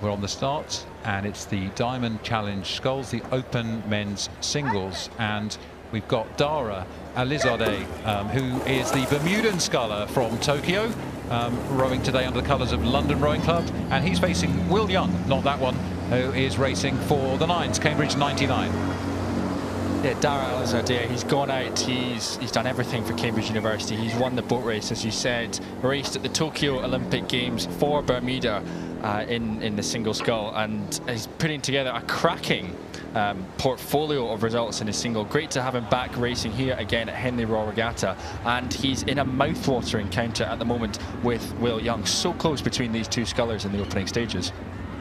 we're on the start, and it's the Diamond Challenge Sculls, the Open Men's Singles, and we've got Dara Alizadeh, um, who is the Bermudan sculler from Tokyo, um, rowing today under the colours of London Rowing Club, and he's facing Will Young, not that one, who is racing for the Nines, Cambridge 99. Yeah, Dara Alizadeh, he's gone out, he's he's done everything for Cambridge University. He's won the boat race, as you said, raced at the Tokyo Olympic Games for Bermuda uh, in, in the single scull, and he's putting together a cracking um, portfolio of results in his single. Great to have him back racing here again at Henley Royal Regatta, and he's in a mouth-watering counter at the moment with Will Young. So close between these two scullers in the opening stages.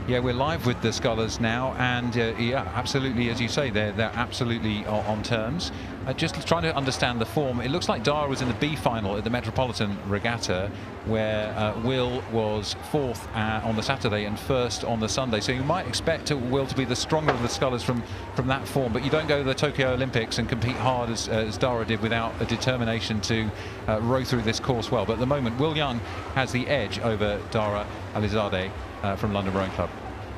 Yeah, we're live with the scullers now, and uh, yeah, absolutely, as you say, they're they're absolutely on terms. Uh, just trying to understand the form. It looks like Dara was in the B final at the Metropolitan Regatta, where uh, Will was fourth uh, on the Saturday and first on the Sunday. So you might expect Will to be the stronger of the Scullers from from that form, but you don't go to the Tokyo Olympics and compete hard as, as Dara did without a determination to uh, row through this course well. But at the moment, Will Young has the edge over Dara Alizadeh uh, from London Rowing Club.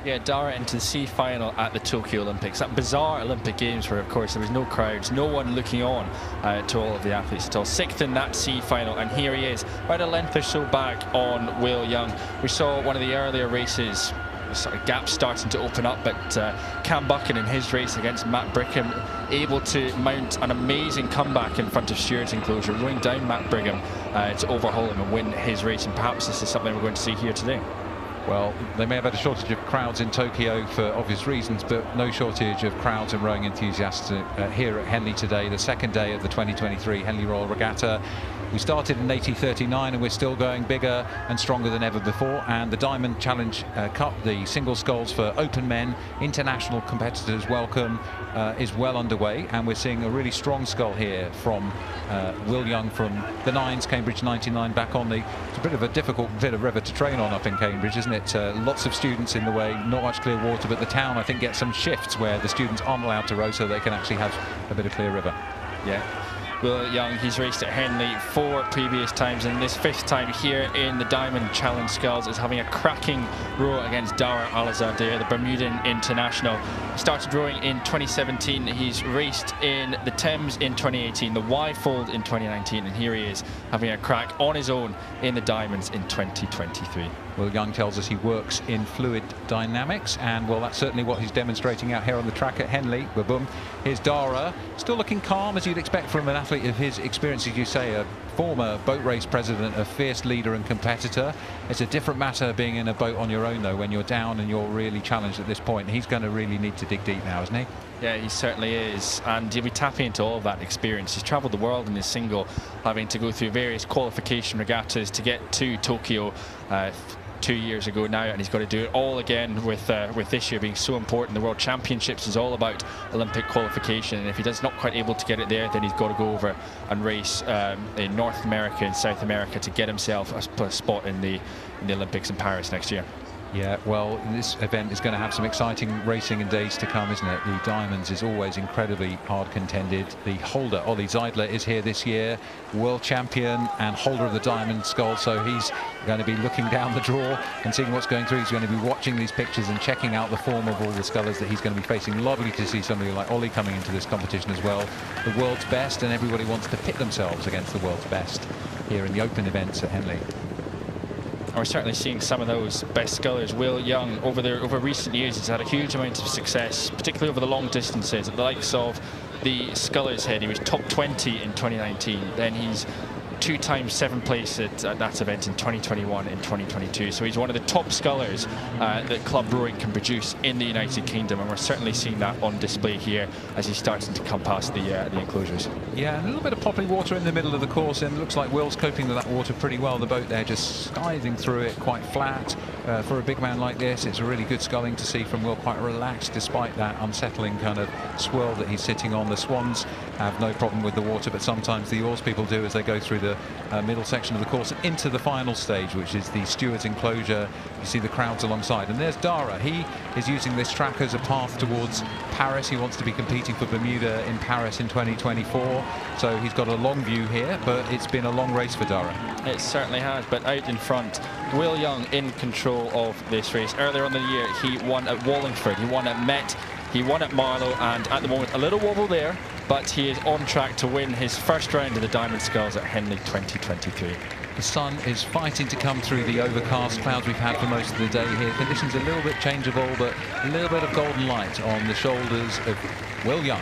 Yeah, Dara into the C final at the Tokyo Olympics. That bizarre Olympic Games where, of course, there was no crowds, no one looking on uh, to all of the athletes at all. Sixth in that C final, and here he is, about a length or so back on Will Young. We saw one of the earlier races sort of gaps starting to open up, but uh, Cam Buchan in his race against Matt Brigham able to mount an amazing comeback in front of Stewards' enclosure, rowing down Matt Brigham uh, to overhaul him and win his race, and perhaps this is something we're going to see here today. Well, they may have had a shortage of crowds in Tokyo for obvious reasons, but no shortage of crowds and rowing enthusiasts uh, here at Henley today, the second day of the 2023 Henley Royal Regatta. We started in 8039 and we're still going bigger and stronger than ever before. And the Diamond Challenge uh, Cup, the single sculls for open men, international competitors welcome, uh, is well underway. And we're seeing a really strong scull here from uh, Will Young from the Nines, Cambridge 99, back on the. It's a bit of a difficult bit of river to train on up in Cambridge, isn't it? Uh, lots of students in the way, not much clear water, but the town, I think, gets some shifts where the students aren't allowed to row so they can actually have a bit of clear river. Yeah. Will Young, he's raced at Henley four previous times, and this fifth time here in the Diamond Challenge Sculls is having a cracking row against Dara Alizadeh, the Bermudan international. He started rowing in 2017. He's raced in the Thames in 2018, the Wyfold in 2019, and here he is having a crack on his own in the Diamonds in 2023. Will Young tells us he works in fluid dynamics, and well, that's certainly what he's demonstrating out here on the track at Henley. Boom. Here's Dara, still looking calm as you'd expect from an athlete of his experience, as you say, a former boat race president, a fierce leader and competitor. It's a different matter being in a boat on your own, though, when you're down and you're really challenged at this point. He's going to really need to dig deep now, isn't he? Yeah, he certainly is. And he'll be tapping into all of that experience. He's travelled the world in his single, having to go through various qualification regattas to get to Tokyo. Uh, two years ago now, and he's got to do it all again with uh, with this year being so important. The World Championships is all about Olympic qualification, and if he does not quite able to get it there, then he's got to go over and race um, in North America and South America to get himself a spot in the in the Olympics in Paris next year. Yeah, well, this event is going to have some exciting racing in days to come, isn't it? The Diamonds is always incredibly hard contended. The holder, Ollie Zeidler, is here this year, world champion and holder of the Diamond Scull, so he's going to be looking down the draw and seeing what's going through. He's going to be watching these pictures and checking out the form of all the scullers that he's going to be facing. Lovely to see somebody like Ollie coming into this competition as well. The world's best, and everybody wants to pit themselves against the world's best here in the open events at Henley we're certainly seeing some of those best scullers. Will Young, over the over recent years, has had a huge amount of success, particularly over the long distances, At the likes of the Scullers Head. He was top 20 in 2019. Then he's two times seventh place at, at, that event in 2021 and 2022. So he's one of the top scullers uh, that Club Rowing can produce in the United Kingdom, and we're certainly seeing that on display here as he's starting to come past the uh, the enclosures. Yeah, a little bit of popping water in the middle of the course, and it looks like Will's coping with that water pretty well. The boat there just skiving through it quite flat. Uh, for a big man like this, it's a really good sculling to see from Will, quite relaxed despite that unsettling kind of swirl that he's sitting on. The Swans have no problem with the water, but sometimes the oars people do as they go through the uh, middle section of the course into the final stage, which is the stewards enclosure. You see the crowds alongside. And there's Dara. He is using this track as a path towards Paris. He wants to be competing for Bermuda in Paris in 2024. So he's got a long view here, but it's been a long race for Dara. It certainly has, but out in front Will Young in control of this race. Earlier on the year, he won at Wallingford, he won at Met, he won at Marlow, and at the moment, a little wobble there, but he is on track to win his first round of the Diamond Sculls at Henley 2023. The sun is fighting to come through the overcast clouds we've had for most of the day here. Conditions a little bit changeable, but a little bit of golden light on the shoulders of Will Young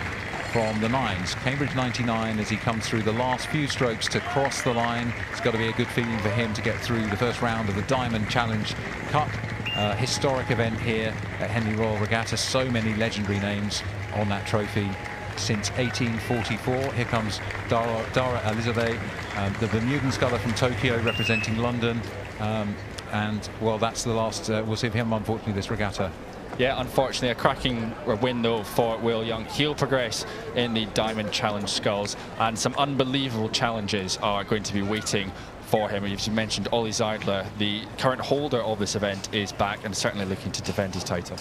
from the nines. Cambridge 99 as he comes through the last few strokes to cross the line. It's got to be a good feeling for him to get through the first round of the Diamond Challenge Cup. Uh, historic event here at Henley Royal Regatta. So many legendary names on that trophy since 1844. Here comes Dara, Dara Alizadeh, um, the Bermudan sculler from Tokyo representing London. Um, and, well, that's the last uh, we'll see of him, unfortunately, this regatta. Yeah, unfortunately, a cracking window for Will Young. He'll progress in the Diamond Challenge Sculls, and some unbelievable challenges are going to be waiting for him. As you mentioned, Ollie Zeidler, the current holder of this event, is back and certainly looking to defend his title.